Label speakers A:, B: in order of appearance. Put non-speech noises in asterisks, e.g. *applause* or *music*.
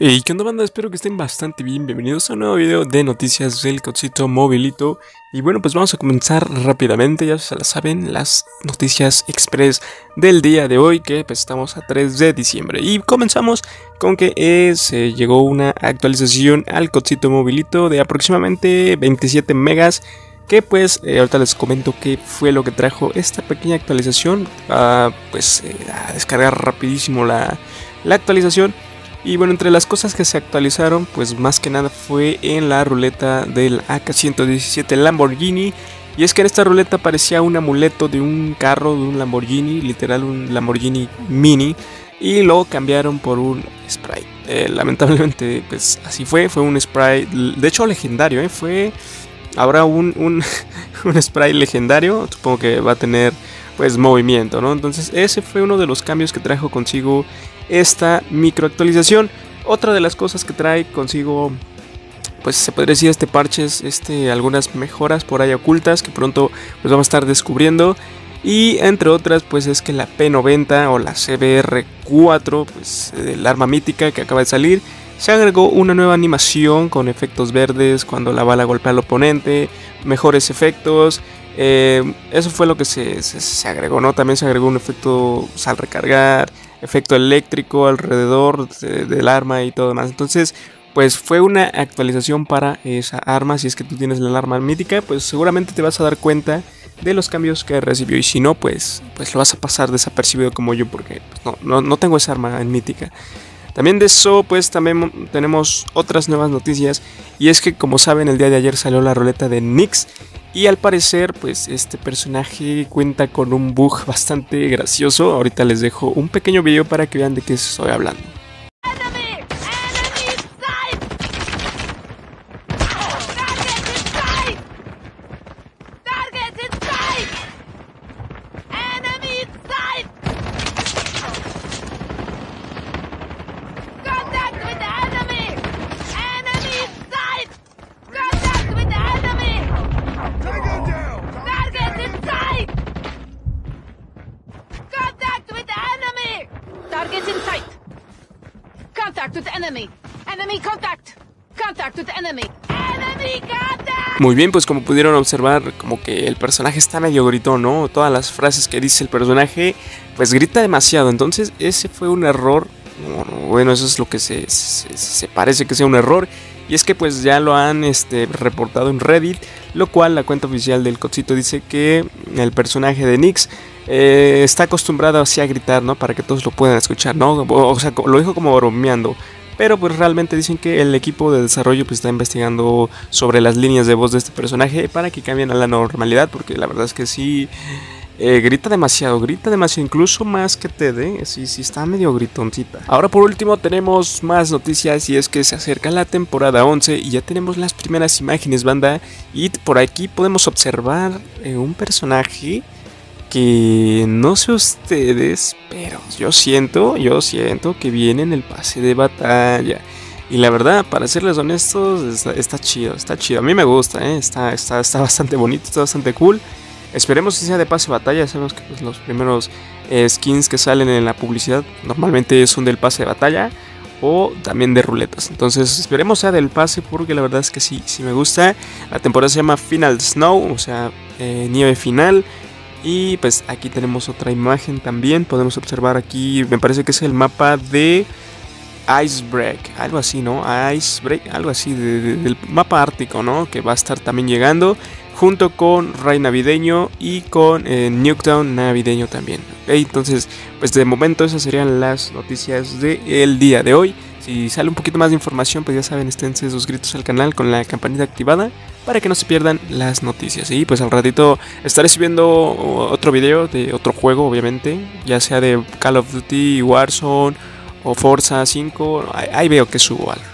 A: Hey, ¿qué onda banda? Espero que estén bastante bien. Bienvenidos a un nuevo video de noticias del cochito movilito. Y bueno, pues vamos a comenzar rápidamente, ya se las saben, las noticias express del día de hoy, que pues estamos a 3 de diciembre. Y comenzamos con que eh, se llegó una actualización al cochito movilito de aproximadamente 27 megas. Que pues eh, ahorita les comento qué fue lo que trajo esta pequeña actualización. Ah, pues eh, a descargar rapidísimo la, la actualización. Y bueno, entre las cosas que se actualizaron, pues más que nada fue en la ruleta del AK-117 Lamborghini. Y es que en esta ruleta aparecía un amuleto de un carro, de un Lamborghini, literal un Lamborghini Mini. Y lo cambiaron por un spray. Eh, lamentablemente, pues así fue. Fue un spray, de hecho legendario, ¿eh? Fue ahora un, un, *laughs* un spray legendario. Supongo que va a tener pues movimiento, ¿no? Entonces ese fue uno de los cambios que trajo consigo esta microactualización. Otra de las cosas que trae consigo, pues se podría decir este parche es este, algunas mejoras por ahí ocultas que pronto pues vamos a estar descubriendo. Y entre otras, pues es que la P90 o la CBR4, pues el arma mítica que acaba de salir, se agregó una nueva animación con efectos verdes cuando la bala golpea al oponente, mejores efectos. Eh, eso fue lo que se, se, agregó, ¿no? También se agregó un efecto al recargar, efecto eléctrico alrededor del arma y todo demás. Entonces, pues fue una actualización para esa arma. Si es que tú tienes la arma mítica, pues seguramente te vas a dar cuenta de los cambios que recibió. Y si no, pues, pues lo vas a pasar desapercibido como yo, porque pues, no, no, tengo esa arma en mítica. También de eso, pues también tenemos otras nuevas noticias. Y es que, como saben, el día de ayer salió la ruleta de Nix. Y al parecer, pues este personaje cuenta con un bug bastante gracioso. Ahorita les dejo un pequeño video para que vean de qué estoy hablando. Muy bien, pues como pudieron observar, como que el personaje está medio gritón, ¿no? Todas las frases que dice el personaje, pues grita demasiado. Entonces, ese fue un error. Bueno, eso es lo que se, parece que sea un error. Y es que pues ya lo han este, reportado en Reddit, lo cual la cuenta oficial del Cocito dice que el personaje de Nix eh, está acostumbrado así a gritar, ¿no? Para que todos lo puedan escuchar, ¿no? O sea, lo dijo como bromeando pero pues realmente dicen que el equipo de desarrollo pues está investigando sobre las líneas de voz de este personaje para que cambien a la normalidad, porque la verdad es que sí eh, grita demasiado, grita demasiado, incluso más que Ted, sí, sí está medio gritoncita. Ahora por último tenemos más noticias y es que se acerca la temporada 11 y ya tenemos las primeras imágenes, banda, y por aquí podemos observar eh, un personaje que no sé ustedes, pero yo siento, yo siento que viene en el pase de batalla. Y la verdad, para serles honestos, está, chido, está chido. A mí me gusta, ¿eh? está, está, está *laughs* bastante bonito, está bastante cool. Esperemos que sea de pase de batalla. Sabemos que pues, los primeros eh, skins que salen en la publicidad normalmente son del pase de batalla o también de ruletas. Entonces esperemos sea del pase porque la verdad es que sí, sí me gusta. La temporada se llama Final Snow, o sea, eh, nieve final. Y pues aquí tenemos otra imagen también. Podemos observar aquí, me parece que es el mapa de Icebreak, algo así, ¿no? Icebreak, algo así del mapa ártico, ¿no? Que va a estar también llegando junto con Ray Navideño y con eh, Nuketown Navideño también. Entonces, pues de momento esas serían las noticias del día de hoy. Si sale un poquito más de información, pues ya saben, esténse suscritos al canal con la campanita activada para que no se pierdan las noticias. Y pues al ratito estaré subiendo otro video de otro juego, obviamente, ya sea de Call of Duty, Warzone o Forza 5. Ahí, veo que subo algo.